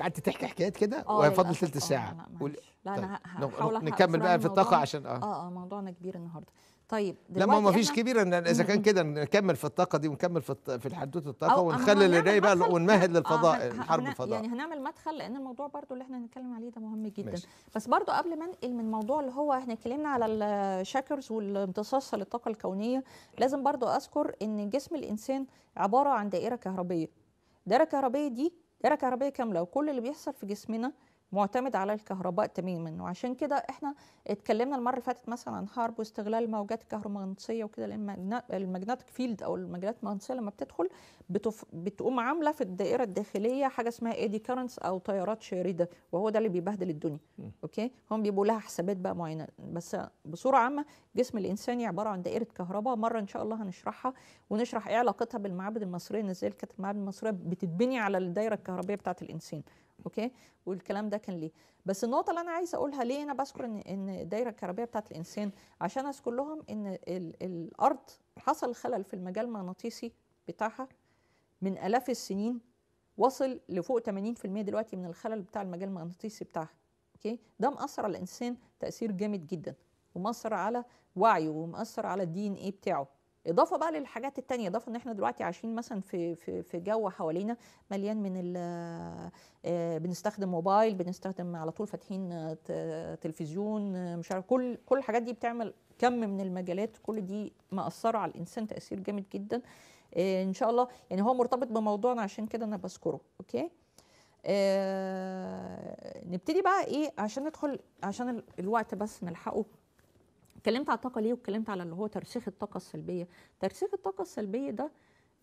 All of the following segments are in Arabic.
قعدت تحكي حكايات كده آه وهيفضل. تلت آه، ساعة لا معلش. لا طيب. أنا هحاول نكمل بقى في الطاقة. عشان آه آه آه موضوعنا كبير النهارده طيب لا ما فيش كبير ان إذا كان كده نكمل في الطاقة دي ونكمل في في حدوته الطاقة ونخلي اللي جاي بقى ونمهد آه، للفضاء هن- حرب هن- الفضاء يعني هنعمل مدخل لأن الموضوع برضو اللي إحنا هنتكلم عليه ده مهم جدا ماشي. بس برضو قبل ما انقل من الموضوع اللي هو إحنا اتكلمنا على الشاكرز والامتصاص للطاقة الكونية لازم برضو أذكر إن جسم الإنسان عبارة عن دائرة كهربية الدائره الكهربيه دي دائره كهربيه كاملة وكل اللي بيحصل في جسمنا معتمد على الكهرباء تماما. وعشان كده إحنا اتكلمنا المرة اللي فاتت مثلا عن حرب واستغلال الموجات الكهرومغناطيسيه وكده لأن ال magnetic field أو المجالات المغناطيسية لما بتدخل بتف... بتقوم عاملة في الدائرة الداخلية حاجة اسمها eddy currents أو تيارات شارده وهو ده اللي بيبهدل الدنيا. م. okay؟ هم بيبقوا لها حسابات بقى معينة. بس بصورة عامة جسم الانساني عبارة عن دائرة كهرباء. مرة إن شاء الله هنشرحها ونشرح إيه علاقتها بالمعابد المصرية. إن إزاي كانت المعابد المصرية بتتبني على الدائرة الكهربائية بتاعة الإنسان. أوكي؟ والكلام ده كان ليه. بس النقطة اللي أنا عايزة أقولها ليه أنا بذكر إن إن الدائره الكهربائية بتاعه الإنسان عشان أذكر لهم إن ال الأرض حصل خلل في المجال المغناطيسي بتاعها من آلاف السنين وصل لفوق 80% دلوقتي من الخلل بتاع المجال المغناطيسي بتاعها okay؟ ده مأثر على الإنسان تأثير جامد جدا ومأثر على وعيه ومأثر على ال DNA بتاعه. إضافة بقى للحاجات التانية إضافة إن إحنا دلوقتي عايشين مثلا في في في جو حوالينا مليان من ال آه، بنستخدم موبايل بنستخدم على طول فاتحين تلفزيون مش عارف كل كل الحاجات دي بتعمل كم من المجالات كل دي مأثرة على الإنسان تأثير جامد جدا آه، إن شاء الله. يعني هو مرتبط بموضوعنا عشان كده أنا بذكره okay؟ آه نبتدي بقى إيه عشان ندخل عشان ال- الوقت بس نلحقه. اتكلمت على الطاقة ليه واتكلمت على اللي هو ترسيخ الطاقة السلبية. ترسيخ الطاقة السلبية ده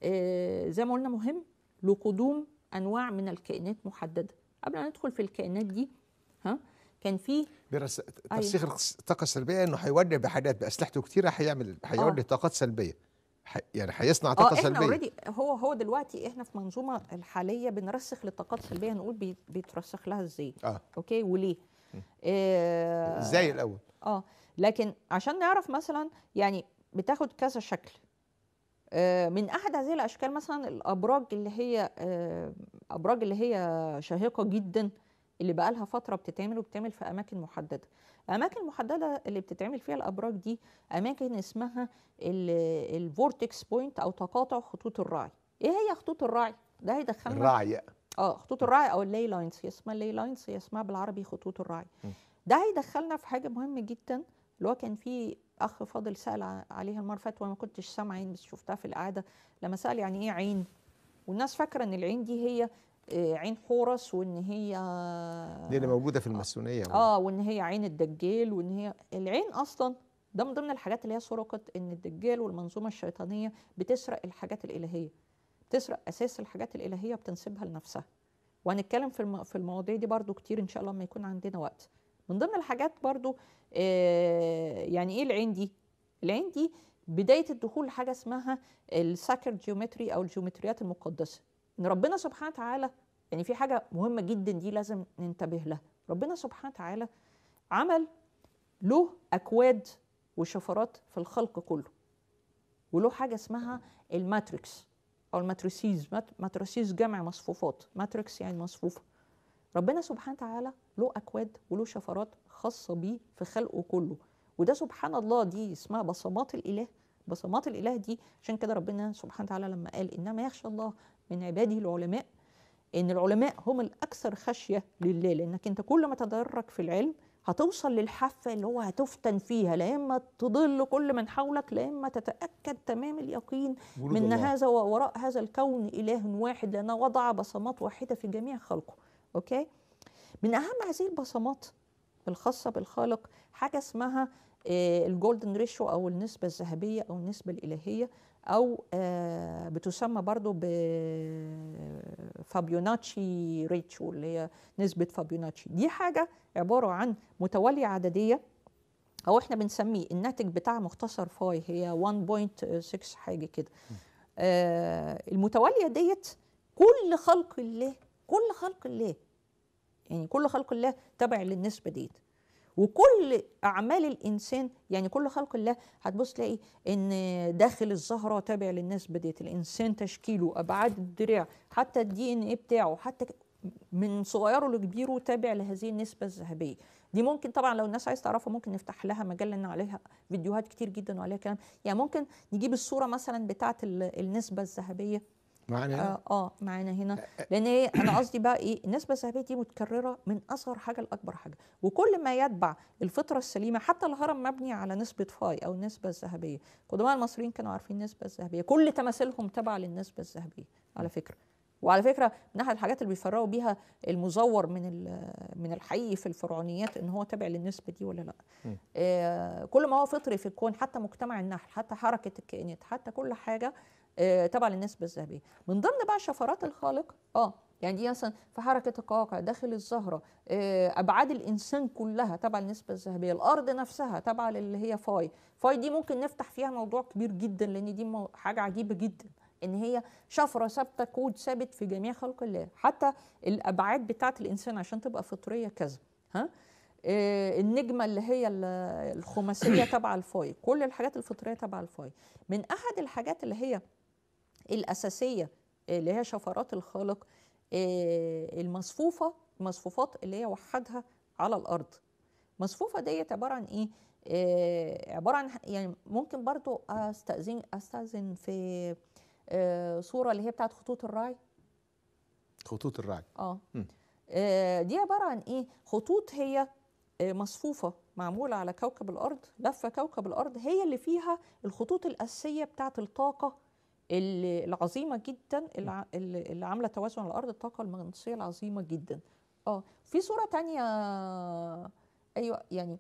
آه زي ما قلنا مهم لقدوم أنواع من الكائنات محددة. قبل ما ندخل في الكائنات دي ها كان في برس... ترسيخ الطاقة السلبية إنه هيولي بحاجات باسلحته كتيره هيعمل هيولي طاقات سلبية. ح... يعني هيصنع آه طاقة إحنا سلبية. already هو هو دلوقتي إحنا في منظومة الحالية بنرسخ للطاقات السلبية نقول بي- بيترسخ لها إزاي؟ آه. okay؟ وليه؟ آه إزاي الأول؟ آه. لكن عشان نعرف مثلا يعني بتاخد كذا شكل. آه، من أحد هذه الأشكال مثلا الأبراج اللي هي آه، أبراج اللي هي شاهقة جدا اللي بقى لها فترة بتتعمل وبتتعمل في أماكن محددة. أماكن محددة اللي بتتعمل فيها الأبراج دي أماكن اسمها ال vortex point أو تقاطع خطوط الراعي. إيه هي خطوط الراعي؟ ده هيدخلنا الراعي. آه خطوط الراعي أو ال ley lines هي اسمها ال ley lines هي اسمها بالعربي خطوط الراعي. ده هيدخلنا في حاجة مهمة جدا. اللي هو كان في أخ فاضل سأل عليها المرة فاتت وأنا ما كنتش سامعة عين بس شفتها في القعدة لما سأل يعني إيه عين؟ والناس فاكرة إن العين دي هي آه، عين حورس وإن هي دي اللي موجودة في الماسونية. آه وإن هي عين الدجال وإن هي العين أصلا ده من ضمن الحاجات اللي هي سرقت إن الدجال والمنظومة الشيطانية بتسرق الحاجات الإلهية بتسرق أساس الحاجات الإلهية بتنسبها لنفسها. وهنتكلم في الم... في المواضيع دي برضو كتير إن شاء الله لما يكون عندنا وقت. من ضمن الحاجات برضو آه يعني إيه العين دي؟ العين دي بداية الدخول لحاجة اسمها الساكر جيومتري أو الجيومتريات المقدسة. إن ربنا سبحانه وتعالى يعني في حاجة مهمة جدا دي لازم ننتبه لها. ربنا سبحانه وتعالى عمل له أكواد وشفرات في الخلق كله. وله حاجة اسمها ال matrix أو ال matrices mat- matrices جمع مصفوفات. matrix يعني مصفوفة. ربنا سبحانه وتعالى له أكواد وله شفرات خاصة بيه في خلقه كله. وده سبحان الله دي اسمها بصمات الإله. بصمات الإله دي عشان كده ربنا سبحانه وتعالى لما قال إنما يخشى الله من عباده العلماء إن العلماء هم الأكثر خشية لله. لأنك أنت كل ما تدرج في العلم هتوصل للحافة اللي هو هتفتن فيها. لا إما تضل كل من حولك لا إما تتأكد تمام اليقين من الله. هذا ووراء هذا الكون إله واحد لأنه وضع بصمات واحدة في جميع خلقه. okay؟ من أهم هذه البصمات الخاصة بالخالق حاجة اسمها ال golden ratio أو النسبة الذهبية أو النسبة الإلهية أو آه، بتسمى برضو ب Fibonacci ratio اللي هي نسبة فيبوناتشي دي حاجة عبارة عن متواليه عددية أو إحنا بنسميه الناتج بتاعها مختصر phi هي 1.6 حاجة كده. آه المتواليه ديت كل خلق الله كل خلق الله يعني كل خلق الله تبع للنسبه ديت. وكل أعمال الإنسان يعني كل خلق الله هتبص تلاقي إن داخل الزهرة تابع للنسبه ديت. الإنسان تشكيله أبعاد الدراع حتى الدي ان إيه بتاعه حتى من صغيره لكبيره تابع لهذه النسبة الذهبية. دي ممكن طبعا لو الناس عايز تعرفها ممكن نفتح لها مجال لأن عليها فيديوهات كتير جدا وعليها كلام. يعني ممكن نجيب الصورة مثلا بتاعه ال- النسبة الذهبية. معنا آه, آه معانا هنا. لأن هي أنا قصدي بقى إيه النسبة الذهبيه دي متكررة من أصغر حاجة لأكبر حاجة. وكل ما يتبع الفطرة السليمة حتى الهرم مبني على نسبة فاي أو النسبة الذهبية. قدماء المصريين كانوا عارفين النسبة الذهبية. كل تماثيلهم تبع للنسبة الذهبية على فكرة. وعلى فكرة من احد الحاجات اللي بيفرقوا بيها المزور من من الحقيقي في الفرعونيات إن هو تابع للنسبة دي ولا لأ. آه كل ما هو فطري في الكون حتى مجتمع النحل حتى حركة الكائنات حتى كل حاجة آه تبع للنسبه الذهبيه من ضمن بقى شفرات الخالق آه يعني دي مثلا في حركة القواقع داخل الزهرة آه أبعاد الإنسان كلها تبع النسبة الذهبية الأرض نفسها تبع اللي هي phi. phi دي ممكن نفتح فيها موضوع كبير جدا لأن دي حاجة عجيبة جدا إن هي شفرة ثابتة كود ثابت في جميع خلق الله. حتى الأبعاد بتاعة الإنسان عشان تبقى فطرية كذا ها؟ آه، النجمة اللي هي ال- الخماسية تبع ال phi كل الحاجات الفطرية تبع ال phi. من أحد الحاجات اللي هي الأساسية اللي هي شفرات الخالق آه، المصفوفة المصفوفات اللي هي وحدها على الأرض. مصفوفة ديت عبارة عن إيه؟ آه، عبارة عن يعني ممكن برضو استاذن أستأذن في آه، صورة اللي هي بتاعت خطوط الراعي خطوط الرعد آه. آه، دي عبارة عن إيه؟ خطوط هي آه، مصفوفة معمولة على كوكب الأرض لفة كوكب الأرض هي اللي فيها الخطوط الأساسية بتاعه الطاقة العظيمة جدا اللي عاملة توازن على الأرض الطاقة المغناطيسية العظيمة جدا. آه في صورة تانية أيوه يعني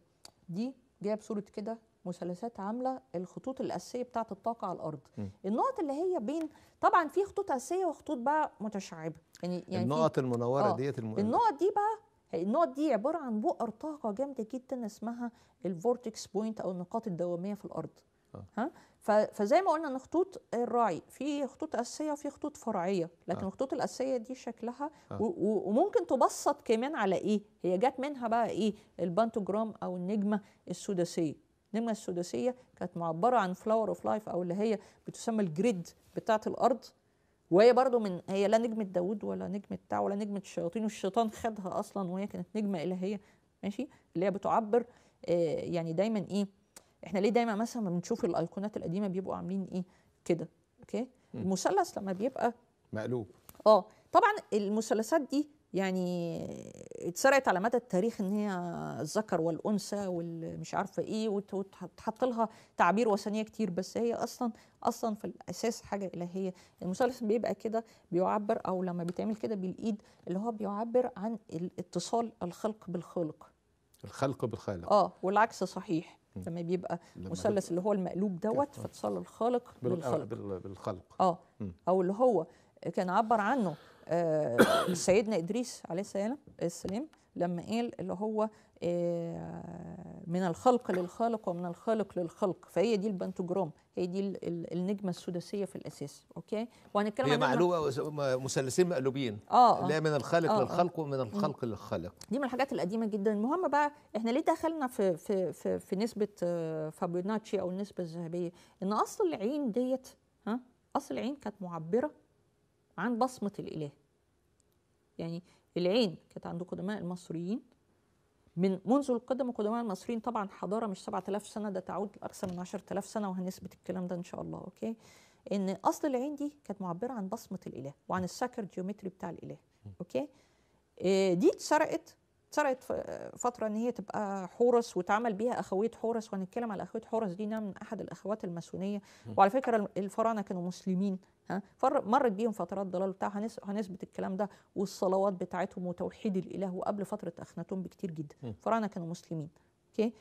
دي جايب صوره كده مثلثات عاملة الخطوط الأساسية بتاعة الطاقة على الأرض. م. النقط اللي هي بين طبعا في خطوط أساسية وخطوط بقى متشعبة. يعني يعني النقط المنورة آه، ديت الم... النقط دي بقى النقط دي عبارة عن بؤر طاقة جامدة جدا اسمها ال vortex point أو النقاط الدوامية في الأرض. ها؟ ف- فزي ما قلنا إن خطوط الراعي في خطوط أساسية وفي خطوط فرعية لكن آه. الخطوط الأساسية دي شكلها آه. وممكن تبسط كمان على إيه؟ هي جت منها بقى إيه؟ البنتاجرام أو النجمة السداسية. النجمة السداسية كانت معبرة عن flower of life أو اللي هي بتسمى ال grid بتاعة الأرض وهي برضو من هي لا نجمة داوود ولا نجمة بتاع ولا نجمة الشياطين والشيطان خدها أصلا وهي كانت نجمة إلهية ماشي؟ اللي هي بتعبر آه يعني دايما إيه؟ إحنا ليه دايما مثلا لما بنشوف الأيقونات القديمة بيبقوا عاملين إيه؟ كده أوكي؟ مم. المثلث لما بيبقى مقلوب. آه طبعا المثلثات دي يعني اتسرقت على مدى التاريخ إن هي الذكر والأنثى والمش عارفة إيه وت- وتحط لها تعابير وثنية كتير بس هي أصلا أصلا في الأساس حاجة إلهية. المثلث بيبقى كده بيعبر أو لما بيتعمل كده بالإيد اللي هو بيعبر عن اتصال الخلق بالخالق. الخلق بالخالق. آه والعكس صحيح. لما بيبقى مثلث اللي هو المقلوب دوت. فاتصال الخالق بال- بالخلق بال- بالخلق آه. أو اللي هو كان عبر عنه آه، سيدنا إدريس عليه السلام السلام لما قال اللي هو آه، من الخلق للخالق ومن الخالق للخلق. فهي دي البنتوجرام هي دي ال- ال- النجمة السداسية في الأساس. أوكي؟ وهنتكلم هي عنها- مقلوبه م- مثلثين مقلوبين. آه لا آه. من الخالق آه، آه. للخلق ومن الخلق للخالق. دي من الحاجات القديمة جدا. المهم بقى إحنا ليه دخلنا في في في, في نسبة فيبوناتشي أو النسبة الذهبية؟ إن أصل العين ديت ها؟ أصل العين كانت معبرة عن بصمة الإله. يعني العين كانت عند قدماء المصريين. من منذ القدم قدماء المصريين طبعا حضارة مش 7000 سنة ده تعود لاكثر من 10000 سنة وهنثبت الكلام ده إن شاء الله okay؟ إن أصل العين دي كانت معبرة عن بصمة الإله وعن ال sacred geometry بتاع الإله okay؟ إيه دي اتسرقت اتسرقت ف- فترة إن هي تبقى حورس واتعمل بيها أخوية حورس وهنتكلم على أخوية حورس دي إنها من أحد الأخوات الماسونية. وعلى فكرة الم- الفراعنة كانوا مسلمين. ها مرت بيهم فترات ضلال بتاع هنثبت الكلام ده والصلوات بتاعتهم وتوحيد الإله وقبل فترة أخناتون بكتير جدا. الفراعنه كانوا مسلمين okay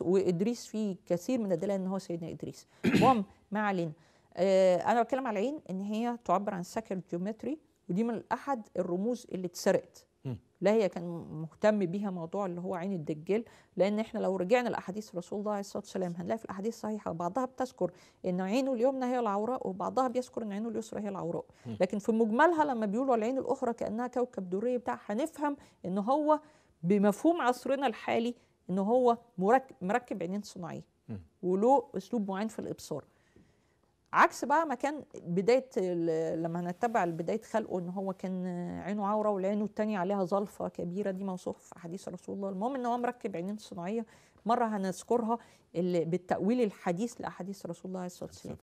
وإدريس فيه كثير من الدلائل إن هو سيدنا إدريس المهم ما علينا آه أنا بتكلم على العين إن هي تعبر عن sacred geometry ودي من أحد الرموز اللي اتسرقت. لا هي كان مهتم بيها موضوع اللي هو عين الدجال لأن إحنا لو رجعنا لأحاديث رسول الله عليه الصلاة والسلام هنلاقي في الأحاديث الصحيحة بعضها بتذكر إن عينه اليمنى هي العوراء وبعضها بيذكر إن عينه اليسرى هي العوراء. لكن في مجملها لما بيقولوا العين الأخرى كأنها كوكب دري بتاع هنفهم إن هو بمفهوم عصرنا الحالي إن هو مركب, مركب عينين صناعية. وله أسلوب معين في الإبصار عكس بقى ما كان بداية لما هنتبع بداية خلقه إن هو كان عينه عورة والعين التانية عليها ظلفة كبيرة دي موصوف في حديث رسول الله. المهم إن هو مركب عينين صناعية مرة هنذكرها بالتأويل الحديث لأحاديث رسول الله عليه الصلاة والسلام.